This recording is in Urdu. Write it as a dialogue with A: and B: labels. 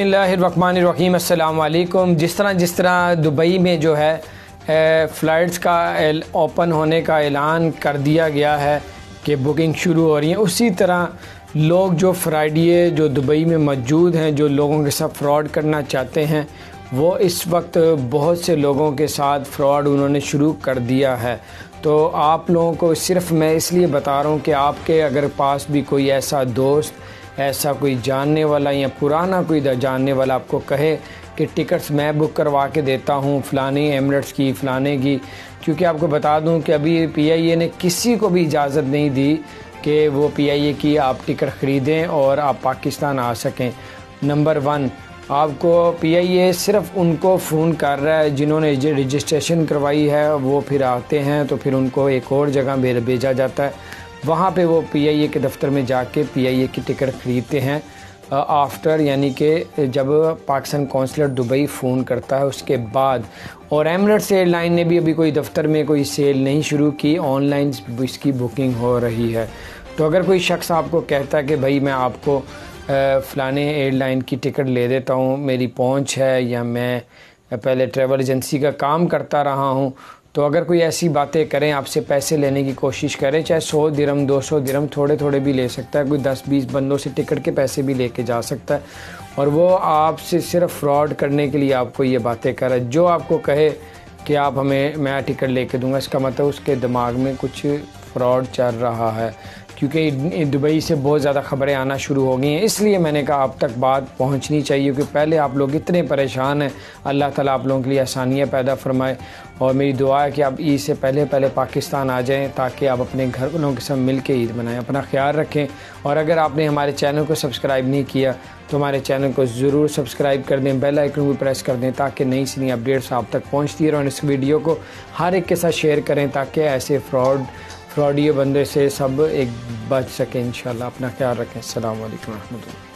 A: اللہ الرحمن الرحیم، السلام علیکم۔ جس طرح جس طرح دبئی میں جو ہے فلائٹس کا اوپن ہونے کا اعلان کر دیا گیا ہے کہ بکنگ شروع ہو رہی ہیں۔ اسی طرح لوگ جو فرائیڈیے جو دبئی میں موجود ہیں، جو لوگوں کے ساتھ فراڈ کرنا چاہتے ہیں، وہ اس وقت بہت سے لوگوں کے ساتھ فراڈ انہوں نے شروع کر دیا ہے۔ تو آپ لوگوں کو صرف میں اس لیے بتا رہا ہوں کہ آپ کے اگر پاس بھی کوئی ایسا دوست ایسا کوئی جاننے والا یا پرانا کوئی جاننے والا آپ کو کہے کہ ٹکٹس میں بک کروا کے دیتا ہوں فلانی ایمریٹس کی، فلانے کی۔ کیونکہ آپ کو بتا دوں کہ ابھی پی آئی اے نے کسی کو بھی اجازت نہیں دی کہ وہ پی آئی اے کی آپ ٹکٹ خریدیں اور آپ پاکستان آ سکیں۔ نمبر ون، آپ کو پی آئی اے صرف ان کو فون کر رہا ہے جنہوں نے رجسٹریشن کروائی ہے، وہ پھر آتے ہیں تو پھر ان کو ایک اور جگہ بھیجا جاتا ہے۔ وہاں پہ وہ پی آئی اے کے دفتر میں جا کے پی آئی اے کی ٹکٹ خریدتے ہیں۔ آفٹر یعنی کہ جب پاکستان کونسلر دبئی فون کرتا ہے، اس کے بعد۔ اور ایمریٹس ایئر لائن نے بھی ابھی کوئی دفتر میں کوئی سیل نہیں شروع کی، آن لائن اس کی بکنگ ہو رہی ہے۔ تو اگر کوئی شخص آپ کو کہتا ہے کہ بھائی میں آپ کو فلانے ایئر لائن کی ٹکٹ لے دیتا ہوں، میری پہنچ ہے یا میں پہلے ٹریول ایجنسی کا کام کرتا رہا ہوں تو اگر کوئی ایسی باتیں کریں، آپ سے پیسے لینے کی کوشش کریں، چاہے سو درم، دو سو درم، تھوڑے تھوڑے بھی لے سکتا ہے، کوئی دس، بیس بندوں سے ٹکٹ کے پیسے بھی لے کے جا سکتا ہے۔ اور وہ آپ سے صرف فراڈ کرنے کے لیے آپ کو یہ باتیں کرے جو آپ کو کہے کہ آپ ہمیں، میں ٹکٹ لے کے دوں گا، اس کا مطلب اس کے دماغ میں کچھ فراڈ چل رہا ہے۔ کیونکہ دبئی سے بہت زیادہ خبریں آنا شروع ہو گئی ہیں۔ اس لیے میں نے کہا اب تک بات پہنچنی چاہیے کہ پہلے آپ لوگ اتنے پریشان ہیں۔ اللہ تعالیٰ آپ لوگوں کے لیے آسانیاں پیدا فرمائے۔ اور میری دعا ہے کہ آپ عید سے پہلے پہلے پاکستان آ جائیں تاکہ آپ اپنے گھر والوں کے ساتھ مل کے عید منائیں۔ اپنا خیال رکھیں۔ اور اگر آپ نے ہمارے چینل کو سبسکرائب نہیں کیا تو ہمارے چینل کو ضرور سبسکرائب کر دیں۔ بیل آئکن بھی پریس کر دیں تاکہ نئی سی نئی اپڈیٹس آپ تک پہنچتی رہوں اس ویڈیو کو ہر ایک کے ساتھ شیئر کریں تاکہ ایسے فراڈ فراڈی بندے سے سب ایک بچ سکیں انشاءاللہ، اپنا خیال رکھیں۔ السلام علیکم ورحمۃ اللہ۔